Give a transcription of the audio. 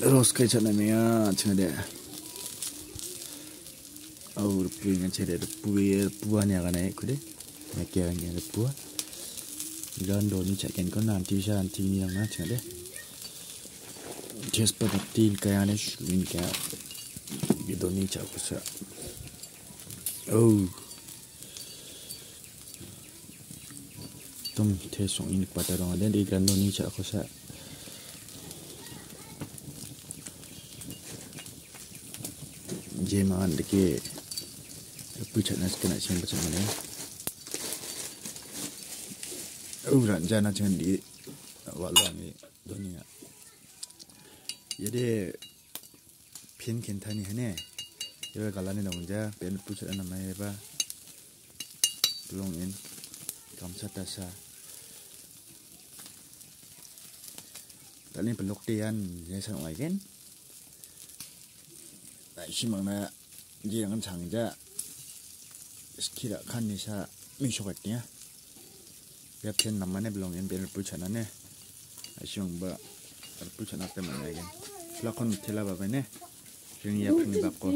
Ros kai chana me ya chana de. Au pui nga chere de pui pua ne ga nai kude. Me ke ga ne pua. Ilan do ni chaken ko nan ti sha ti ni nga chana de. Ches pa da tin ka ya ne shuin ka. Gi do ni cha ko. Oh. Tum te song in pa ta rong den di gan do ni cha ko जेमा देखिए pucat ना kena siang macam mana urat jana jangan di walau ni dunia jadi pin kentani hane Iba kalani dong ja, pen pucat nama apa? ba. Tulung in, kamsa tasa. Tali pelok tian, jasa. Lagi kan. Nah, si mana dia kan sangja kira kan nisa misokat niya. Biar pen namanya belum yang biar pucana ne. Asyong ba pucana teman lagi. Lakon mitela ba ne. Jadi ya ba bako.